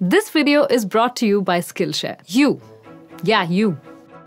This video is brought to you by Skillshare. You. Yeah, you.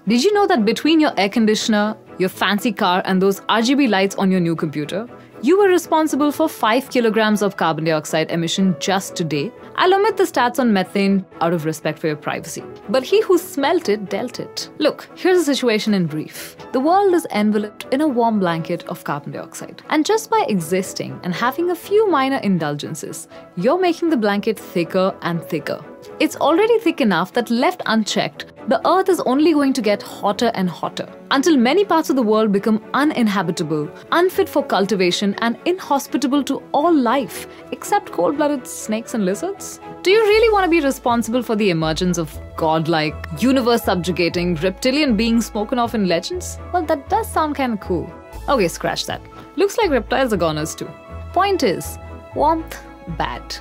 Did you know that between your air conditioner, your fancy car, and those RGB lights on your new computer, you were responsible for 5 kilograms of carbon dioxide emission just today. I'll omit the stats on methane out of respect for your privacy. But he who smelt it dealt it. Look, here's the situation in brief. The world is enveloped in a warm blanket of carbon dioxide. And just by existing and having a few minor indulgences, you're making the blanket thicker and thicker. It's already thick enough that left unchecked, the earth is only going to get hotter and hotter until many parts of the world become uninhabitable, unfit for cultivation, and inhospitable to all life except cold blooded snakes and lizards? Do you really want to be responsible for the emergence of godlike, universe subjugating reptilian beings spoken of in legends? Well, that does sound kind of cool. Okay, scratch that. Looks like reptiles are goners too. Point is, warmth, bad.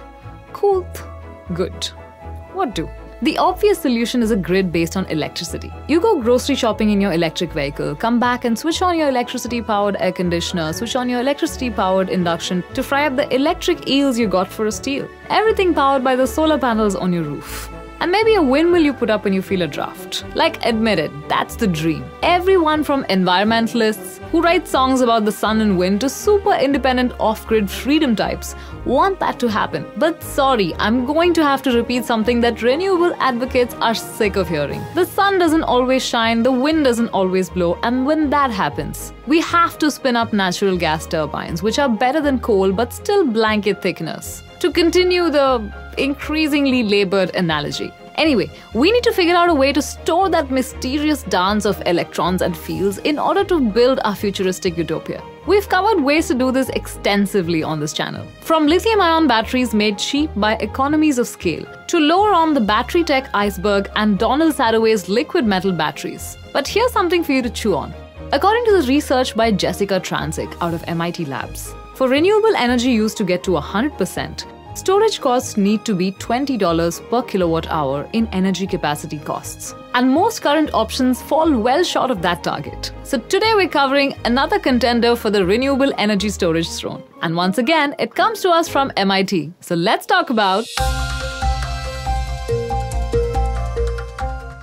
Coolth, good. What do? The obvious solution is a grid based on electricity. You go grocery shopping in your electric vehicle, come back and switch on your electricity powered air conditioner, switch on your electricity powered induction to fry up the electric eels you got for a steal. Everything powered by the solar panels on your roof. And maybe a windmill you put up when you feel a draft. Like, admit it, that's the dream. Everyone from environmentalists who write songs about the sun and wind to super independent off grid freedom types want that to happen. But sorry, I'm going to have to repeat something that renewable advocates are sick of hearing. The sun doesn't always shine, the wind doesn't always blow, and when that happens, we have to spin up natural gas turbines, which are better than coal but still blanket thickeners. To continue the increasingly labored analogy. Anyway, we need to figure out a way to store that mysterious dance of electrons and fields in order to build our futuristic utopia. We've covered ways to do this extensively on this channel. From lithium ion batteries made cheap by economies of scale, to lower on the battery tech iceberg and Donald Sadoway's liquid metal batteries. But here's something for you to chew on. According to the research by Jessika Trancik out of MIT Labs, for renewable energy use to get to 100%, storage costs need to be $20 per kilowatt hour in energy capacity costs. And most current options fall well short of that target. So today we're covering another contender for the renewable energy storage throne. And once again, it comes to us from MIT. So let's talk about.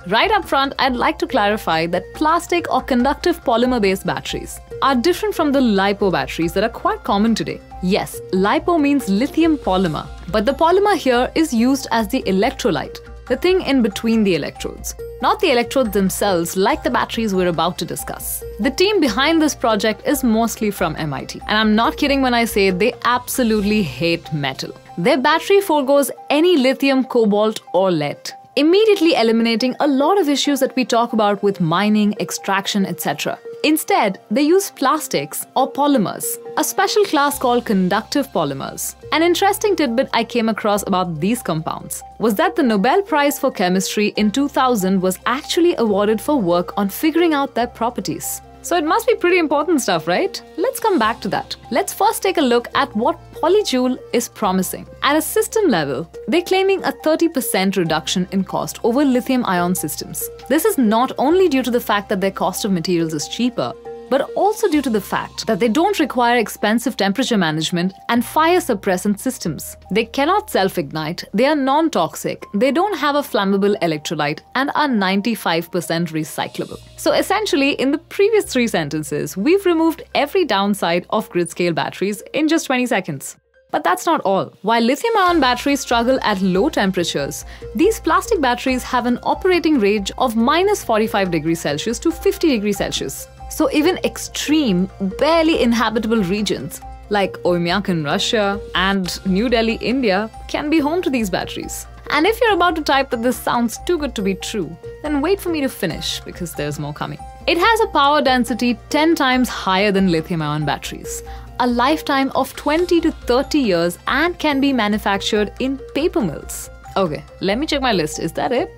Right up front, I'd like to clarify that plastic or conductive polymer based batteries are different from the LiPo batteries that are quite common today. Yes, LiPo means lithium polymer, but the polymer here is used as the electrolyte, the thing in between the electrodes, not the electrodes themselves like the batteries we're about to discuss. The team behind this project is mostly from MIT, and I'm not kidding when I say they absolutely hate metal. Their battery foregoes any lithium, cobalt, or lead immediately eliminating a lot of issues that we talk about with mining, extraction, etc. Instead, they use plastics or polymers, a special class called conductive polymers. An interesting tidbit I came across about these compounds was that the Nobel Prize for Chemistry in 2000 was actually awarded for work on figuring out their properties. So it must be pretty important stuff, right? Let's come back to that. Let's first take a look at what Polyjoule is promising. At a system level, they're claiming a 30% reduction in cost over lithium ion systems. This is not only due to the fact that their cost of materials is cheaper, but also due to the fact that they don't require expensive temperature management and fire suppressant systems. They cannot self ignite, they are non toxic, they don't have a flammable electrolyte, and are 95% recyclable. So essentially, in the previous three sentences, we've removed every downside of grid scale batteries in just 20 seconds. But that's not all. While lithium ion batteries struggle at low temperatures, these plastic batteries have an operating range of minus 45 degrees Celsius to 50 degrees Celsius. So even extreme, barely inhabitable regions like Oymyakon in Russia and New Delhi, India can be home to these batteries. And if you're about to type that this sounds too good to be true, then wait for me to finish because there's more coming. It has a power density 10 times higher than lithium ion batteries, a lifetime of 20 to 30 years, and can be manufactured in paper mills. Okay, let me check my list. Is that it?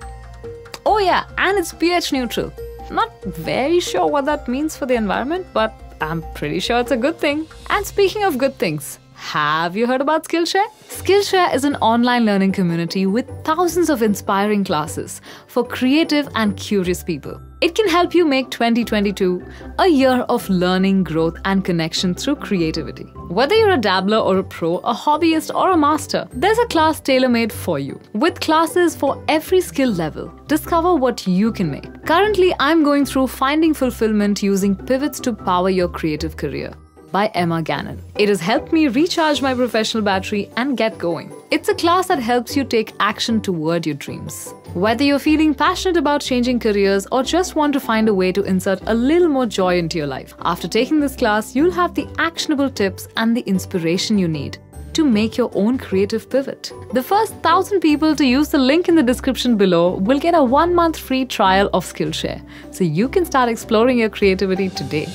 Oh, yeah, and it's pH neutral. Not very sure what that means for the environment, but I'm pretty sure it's a good thing. And speaking of good things, Have you heard about Skillshare? Skillshare is an online learning community with thousands of inspiring classes for creative and curious people. It can help you make 2022 a year of learning, growth, and connection through creativity. Whether you're a dabbler or a pro, a hobbyist or a master, there's a class tailor made for you with classes for every skill level. Discover what you can make. Currently, I'm going through finding fulfillment using pivots to power your creative career by Emma Gannon. It has helped me recharge my professional battery and get going. It's a class that helps you take action toward your dreams. Whether you're feeling passionate about changing careers or just want to find a way to insert a little more joy into your life, after taking this class, you'll have the actionable tips and the inspiration you need to make your own creative pivot. The first 1000 people to use the link in the description below will get a 1 month free trial of Skillshare so you can start exploring your creativity today.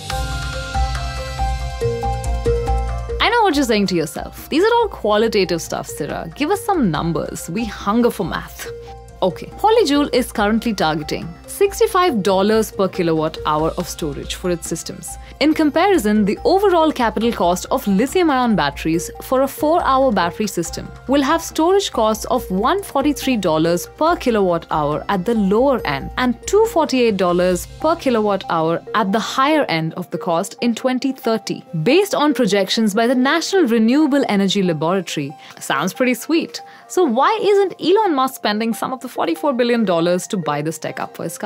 What you're saying to yourself. These are all qualitative stuff, Sira. Give us some numbers. We hunger for math. Okay, Polyjoule is currently targeting $65 per kilowatt hour of storage for its systems. In comparison, the overall capital cost of lithium ion batteries for a 4 hour battery system will have storage costs of $143 per kilowatt hour at the lower end and $248 per kilowatt hour at the higher end of the cost in 2030, based on projections by the National Renewable Energy Laboratory. Sounds pretty sweet. So, why isn't Elon Musk spending some of the $44 billion to buy this tech up for his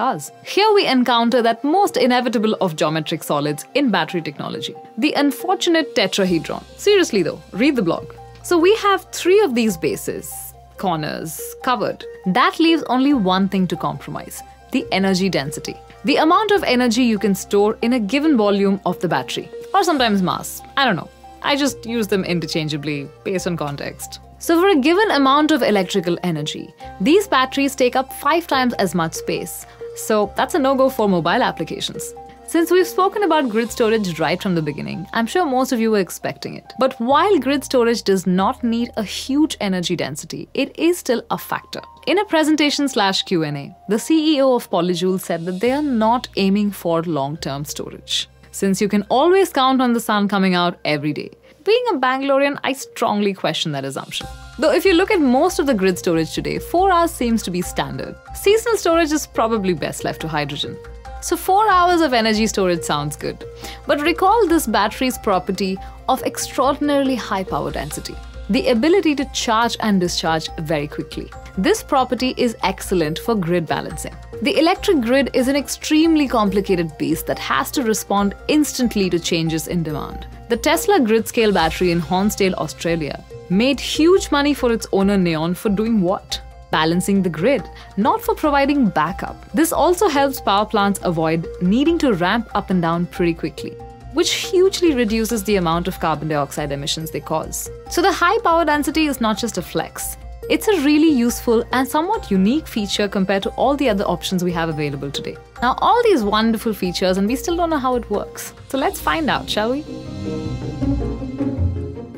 Here we encounter that most inevitable of geometric solids in battery technology the unfortunate tetrahedron. Seriously, though, read the blog. So, we have three of these bases, corners, covered. That leaves only one thing to compromise the energy density. The amount of energy you can store in a given volume of the battery, or sometimes mass. I don't know. I just use them interchangeably based on context. So, for a given amount of electrical energy, these batteries take up five times as much space. So, that's a no go for mobile applications. Since we've spoken about grid storage right from the beginning, I'm sure most of you were expecting it. But while grid storage does not need a huge energy density, it is still a factor. In a presentation slash Q&A, the CEO of Polyjoule said that they are not aiming for long-term storage. Since you can always count on the sun coming out every day, being a Bangalorean, I strongly question that assumption. Though if you look at most of the grid storage today, 4 hours seems to be standard. Seasonal storage is probably best left to hydrogen. So 4 hours of energy storage sounds good. But recall this battery's property of extraordinarily high power density. The ability to charge and discharge very quickly. This property is excellent for grid balancing. The electric grid is an extremely complicated beast that has to respond instantly to changes in demand. The Tesla grid scale battery in Hornsdale, Australia, made huge money for its owner Neoen for doing what? Balancing the grid, not for providing backup. This also helps power plants avoid needing to ramp up and down pretty quickly which hugely reduces the amount of carbon dioxide emissions they cause. So the high power density is not just a flex, it's a really useful and somewhat unique feature compared to all the other options we have available today. Now, all these wonderful features, and we still don't know how it works. So let's find out, shall we?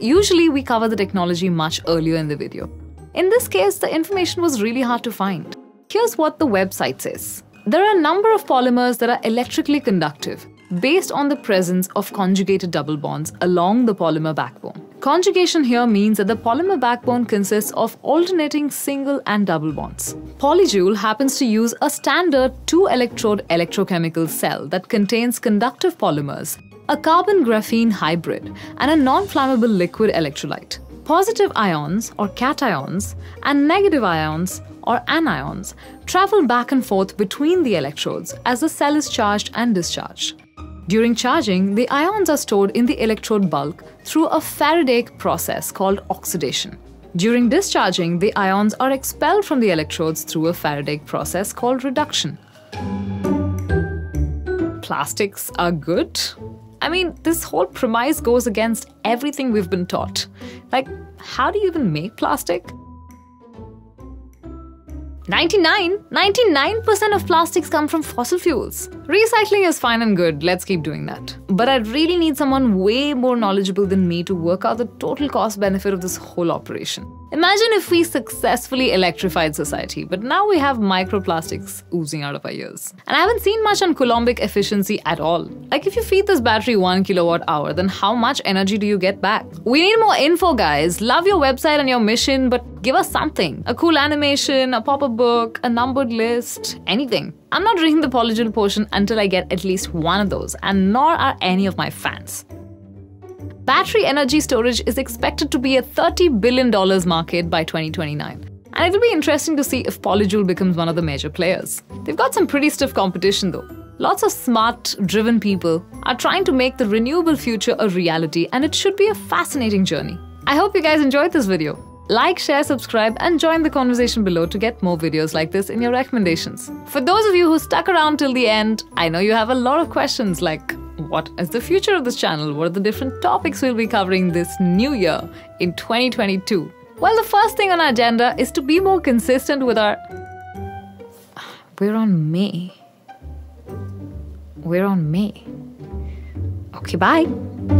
Usually, we cover the technology much earlier in the video. In this case, the information was really hard to find. Here's what the website says. There are a number of polymers that are electrically conductive based on the presence of conjugated double bonds along the polymer backbone. Conjugation here means that the polymer backbone consists of alternating single and double bonds. Polyjoule happens to use a standard two electrode electrochemical cell that contains conductive polymers, a carbon graphene hybrid, and a non flammable liquid electrolyte. Positive ions or cations and negative ions or anions travel back and forth between the electrodes as the cell is charged and discharged. During charging, the ions are stored in the electrode bulk through a Faradaic process called oxidation. During discharging, the ions are expelled from the electrodes through a Faradaic process called reduction. Plastics are good? I mean, this whole premise goes against everything we've been taught. Like, how do you even make plastic? 99? 99% of plastics come from fossil fuels. Recycling is fine and good, let's keep doing that. But I'd really need someone way more knowledgeable than me to work out the total cost benefit of this whole operation. Imagine if we successfully electrified society, but now we have microplastics oozing out of our ears. And I haven't seen much on Coulombic efficiency at all. Like, if you feed this battery 1 kilowatt hour, then how much energy do you get back? We need more info, guys. Love your website and your mission, but give us something a cool animation, a pop up book, a numbered list, anything. I'm not reading the polygon portion until I get at least one of those, and nor are any of my fans. Battery energy storage is expected to be a $30 billion market by 2029. And it will be interesting to see if Polyjoule becomes one of the major players. They've got some pretty stiff competition though. Lots of smart, driven people are trying to make the renewable future a reality, and it should be a fascinating journey. I hope you guys enjoyed this video. Like, share, subscribe, and join the conversation below to get more videos like this in your recommendations. For those of you who stuck around till the end, I know you have a lot of questions like what is the future of this channel? What are the different topics we'll be covering this new year in 2022? Well, the first thing on our agenda is to be more consistent with our. We're on May. We're on May. Okay, bye.